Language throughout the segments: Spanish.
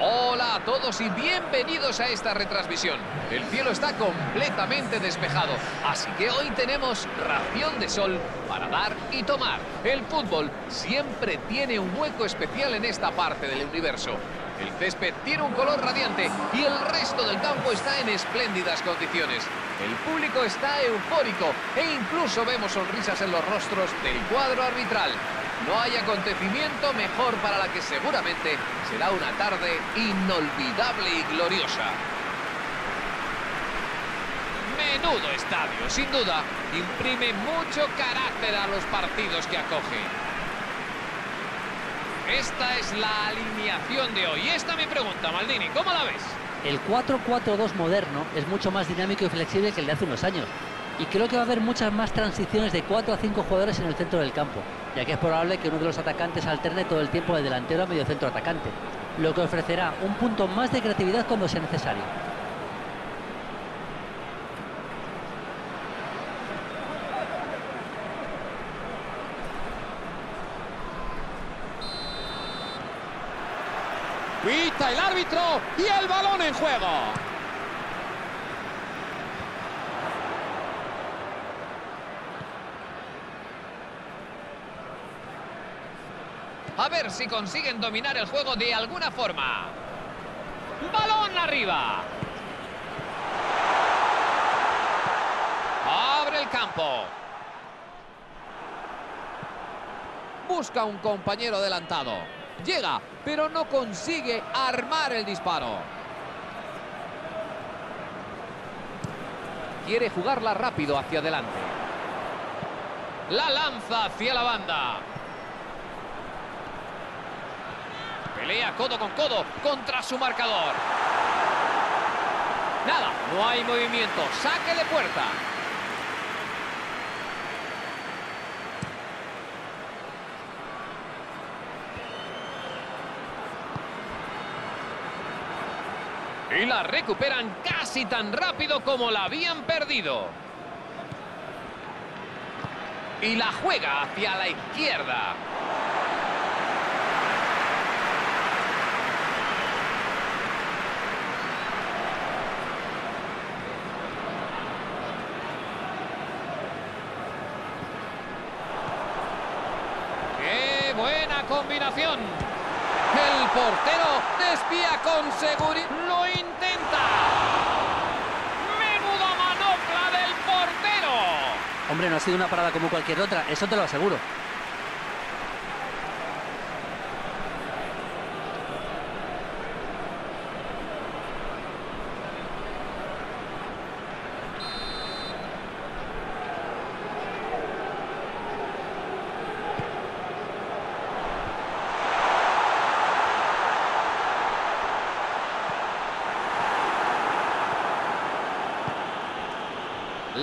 Hola a todos y bienvenidos a esta retransmisión. El cielo está completamente despejado, así que hoy tenemos ración de sol para dar y tomar. El fútbol siempre tiene un hueco especial en esta parte del universo. El césped tiene un color radiante y el resto del campo está en espléndidas condiciones. El público está eufórico e incluso vemos sonrisas en los rostros del cuadro arbitral. No hay acontecimiento mejor para la que seguramente será una tarde inolvidable y gloriosa. Menudo estadio, sin duda, imprime mucho carácter a los partidos que acoge. Esta es la alineación de hoy. Y esta mi pregunta, Maldini, ¿cómo la ves? El 4-4-2 moderno es mucho más dinámico y flexible que el de hace unos años. Y creo que va a haber muchas más transiciones de 4 a 5 jugadores en el centro del campo, ya que es probable que uno de los atacantes alterne todo el tiempo de delantero a medio centro atacante, lo que ofrecerá un punto más de creatividad cuando sea necesario. Pita el árbitro y el balón en juego. A ver si consiguen dominar el juego de alguna forma. Balón arriba. Abre el campo. Busca un compañero adelantado. Llega, pero no consigue armar el disparo. Quiere jugarla rápido hacia adelante. La lanza hacia la banda. Pelea codo con codo contra su marcador. Nada, no hay movimiento. Saque de puerta. Y la recuperan casi tan rápido como la habían perdido. Y la juega hacia la izquierda. ¡Qué combinación! El portero desvía con seguridad. ¡Lo intenta! ¡Menuda manopla del portero! Hombre, no ha sido una parada como cualquier otra, eso te lo aseguro.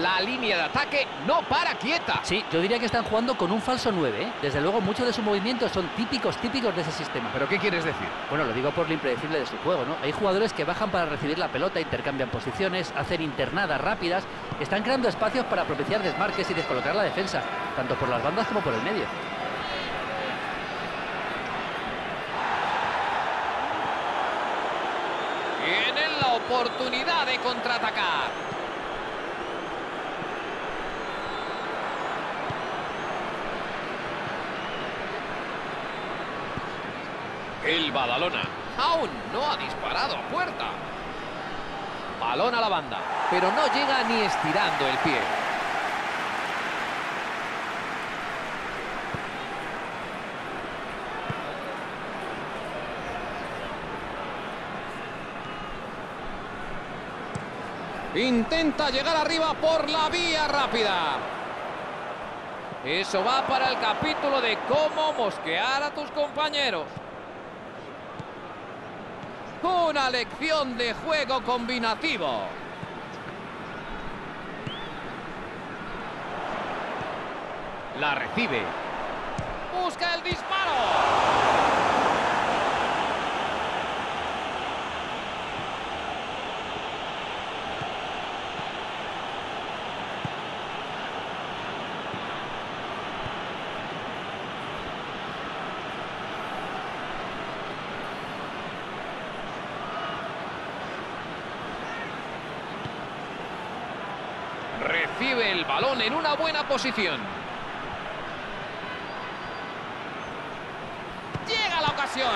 La línea de ataque no para quieta. Sí, yo diría que están jugando con un falso 9, ¿eh? Desde luego, muchos de sus movimientos son típicos, típicos de ese sistema. ¿Pero qué quieres decir? Bueno, lo digo por lo impredecible de su juego, ¿no? Hay jugadores que bajan para recibir la pelota, intercambian posiciones, hacen internadas rápidas, están creando espacios para propiciar desmarques y descolocar la defensa, tanto por las bandas como por el medio. Tienen la oportunidad de contraatacar. El Badalona aún no ha disparado a puerta. Balón a la banda, pero no llega ni estirando el pie. Intenta llegar arriba por la vía rápida. Eso va para el capítulo de cómo mosquear a tus compañeros. Una lección de juego combinativo. La recibe. Busca el disparo. Recibe el balón en una buena posición. Llega la ocasión.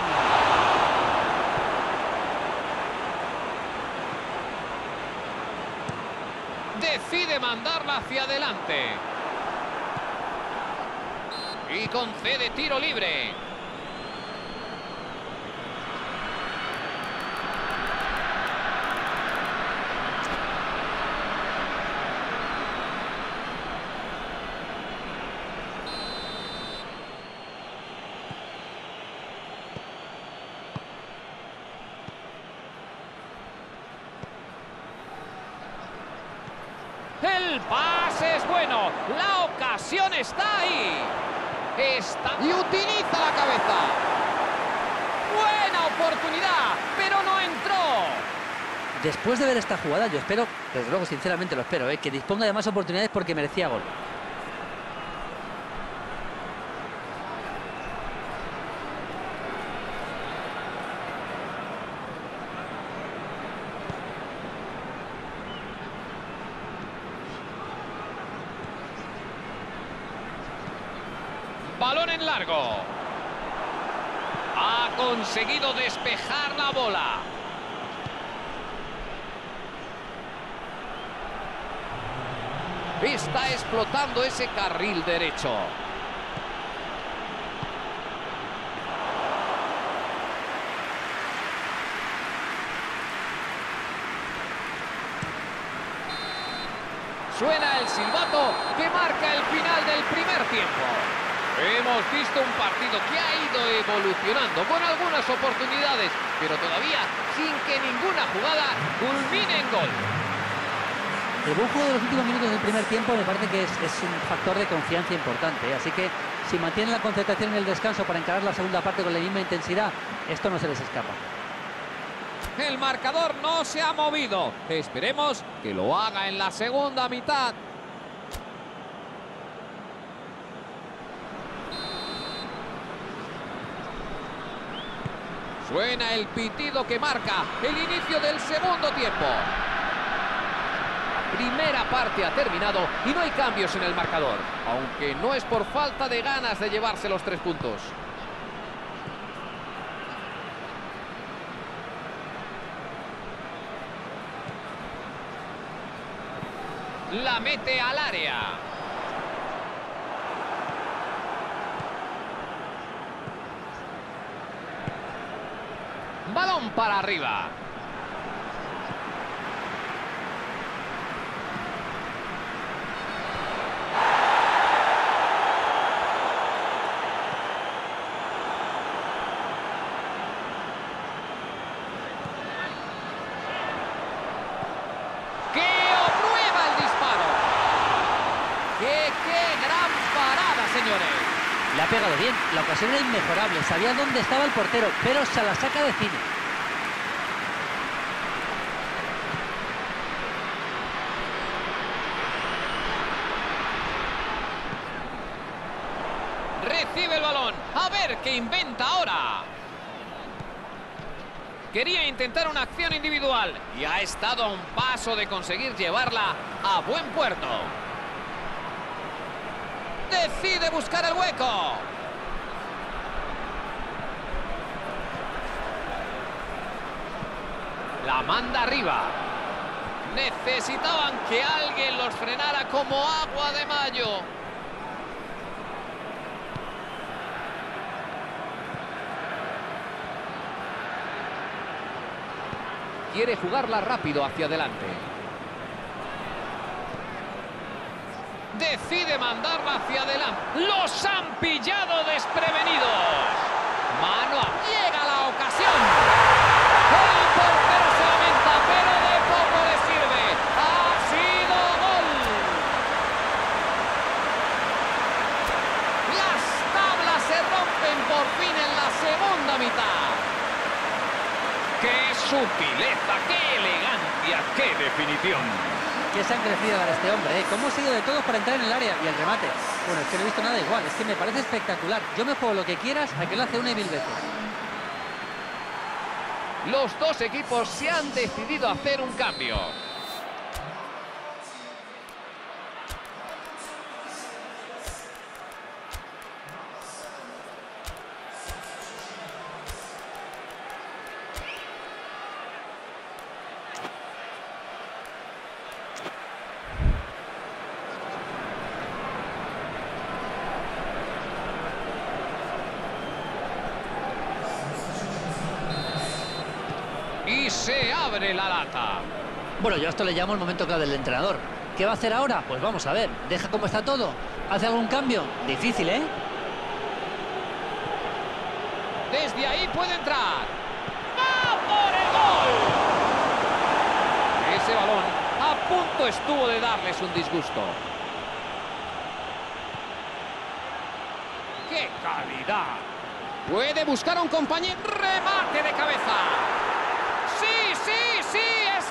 Decide mandarla hacia adelante. Y concede tiro libre. El pase es bueno. La ocasión está ahí. Está... Y utiliza la cabeza. Buena oportunidad, pero no entró. Después de ver esta jugada, yo espero, desde luego, sinceramente lo espero, ¿eh? que disponga de más oportunidades porque merecía gol. Balón largo. Ha conseguido despejar la bola. Está explotando ese carril derecho. Suena el silbato que marca el final del primer tiempo. Hemos visto un partido que ha ido evolucionando con algunas oportunidades, pero todavía sin que ninguna jugada culmine en gol. El buen juego de los últimos minutos del primer tiempo me parece que es, es un factor de confianza importante. ¿eh? Así que si mantienen la concentración en el descanso para encarar la segunda parte con la misma intensidad, esto no se les escapa. El marcador no se ha movido. Esperemos que lo haga en la segunda mitad. Suena el pitido que marca el inicio del segundo tiempo. Primera parte ha terminado y no hay cambios en el marcador, aunque no es por falta de ganas de llevarse los tres puntos. La mete al área. Balón para arriba. ¡Que aprueba el disparo! ¡Qué, qué gran parada, señores! Le ha pegado era inmejorable, sabía dónde estaba el portero, pero se la saca de cine. Recibe el balón. A ver qué inventa ahora. Quería intentar una acción individual y ha estado a un paso de conseguir llevarla a buen puerto. Decide buscar el hueco. La manda arriba. Necesitaban que alguien los frenara como agua de mayo. Quiere jugarla rápido hacia adelante. Decide mandarla hacia adelante. ¡Los han pillado desprevenidos! Mano a... Llega la ocasión. El portero se lamenta, pero de poco le sirve. Ha sido gol. Las tablas se rompen por fin en la segunda mitad. ¡Qué sutileza! ¡Qué elegancia! ¡Qué definición! Qué sangre fría de este hombre, ¿eh? ¿Cómo ha sido de todos para entrar en el área? Y el remate. Bueno, es que no he visto nada igual, es que me parece espectacular. Yo me juego lo que quieras, a que lo hace una y mil veces. Los dos equipos se han decidido a hacer un cambio. Se abre la lata. Bueno, yo a esto le llamo el momento clave del entrenador. ¿Qué va a hacer ahora? Pues vamos a ver. ¿Deja cómo está todo? ¿Hace algún cambio? Difícil, ¿eh? Desde ahí puede entrar. ¡Va por el gol! Ese balón a punto estuvo de darles un disgusto. ¡Qué calidad! Puede buscar a un compañero. ¡Remate de cabeza!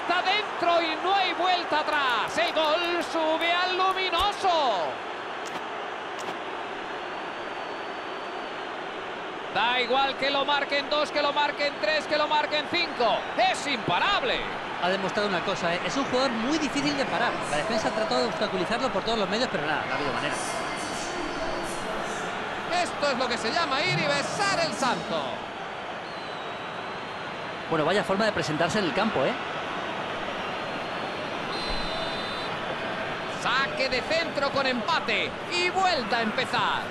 Está dentro y no hay vuelta atrás. El gol sube al luminoso. Da igual que lo marquen dos, que lo marquen tres, que lo marquen cinco. ¡Es imparable! Ha demostrado una cosa, ¿eh? es un jugador muy difícil de parar. La defensa ha tratado de obstaculizarlo por todos los medios, pero nada, no ha habido manera. Esto es lo que se llama ir y besar el santo. Bueno, vaya forma de presentarse en el campo, ¿eh? Saque de centro con empate y vuelta a empezar.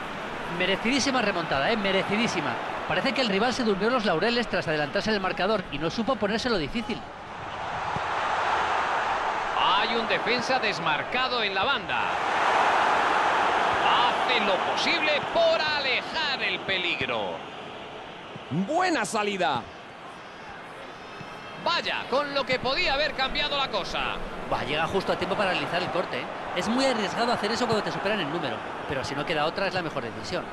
Merecidísima remontada, ¿eh? Merecidísima. Parece que el rival se durmió los laureles tras adelantarse en el marcador y no supo ponérselo difícil. Hay un defensa desmarcado en la banda. Hace lo posible por alejar el peligro. Buena salida. Vaya, con lo que podía haber cambiado la cosa. Va, llega justo a tiempo para realizar el corte. ¿eh? Es muy arriesgado hacer eso cuando te superan el número, pero si no queda otra es la mejor decisión.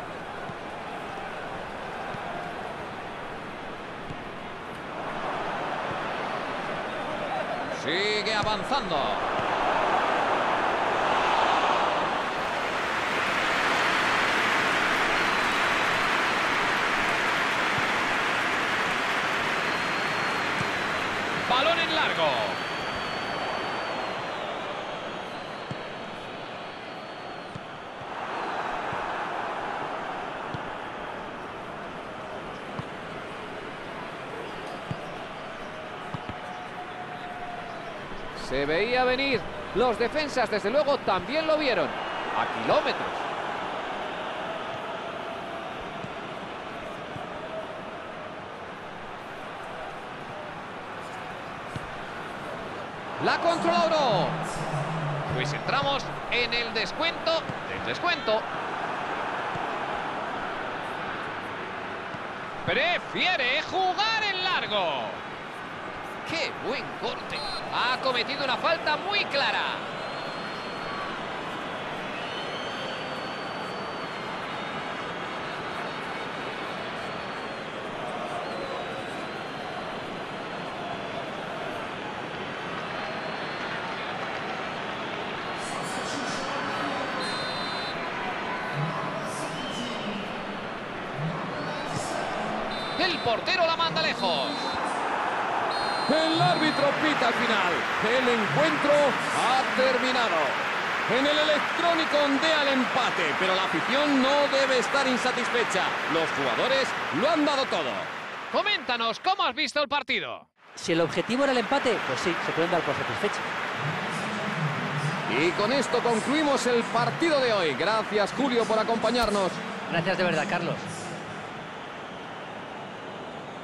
Sigue avanzando. Balón en largo. Se veía venir. Los defensas, desde luego, también lo vieron. A kilómetros. La controló. Pues entramos en el descuento del descuento. Prefiere jugar en largo. ¡Qué buen corte! Ha cometido una falta muy clara. El portero la manda lejos. El árbitro pita al final. El encuentro ha terminado. En el electrónico ondea el empate, pero la afición no debe estar insatisfecha. Los jugadores lo han dado todo. Coméntanos, ¿cómo has visto el partido? Si el objetivo era el empate, pues sí, se pueden dar por satisfechos. Y con esto concluimos el partido de hoy. Gracias, Julio, por acompañarnos. Gracias de verdad, Carlos.